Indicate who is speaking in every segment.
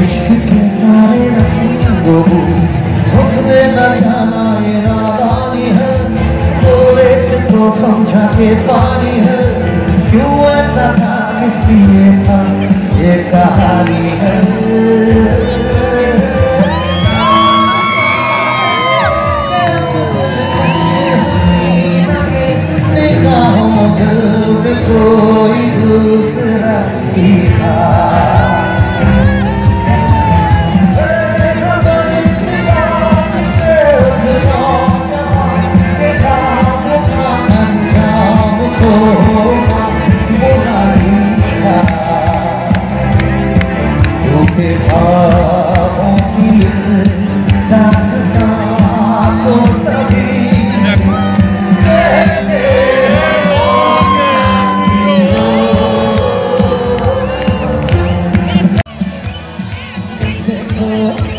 Speaker 1: इश्क के सारे रंगों उसने न जाना ये है तो को समझा के पानी है। क्यों ऐसा था किसी ये था, ये कहानी है? कोई दूसरा ही था।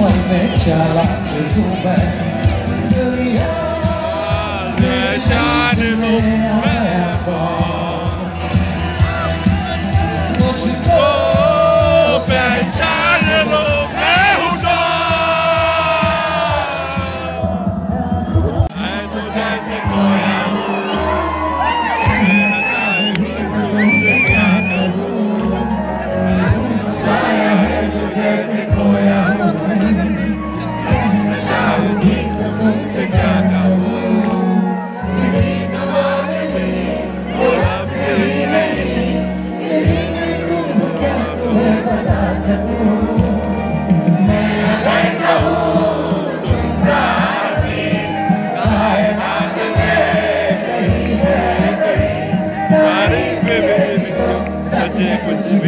Speaker 1: Moime chala
Speaker 2: kukume Dünya ne çağrı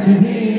Speaker 2: to be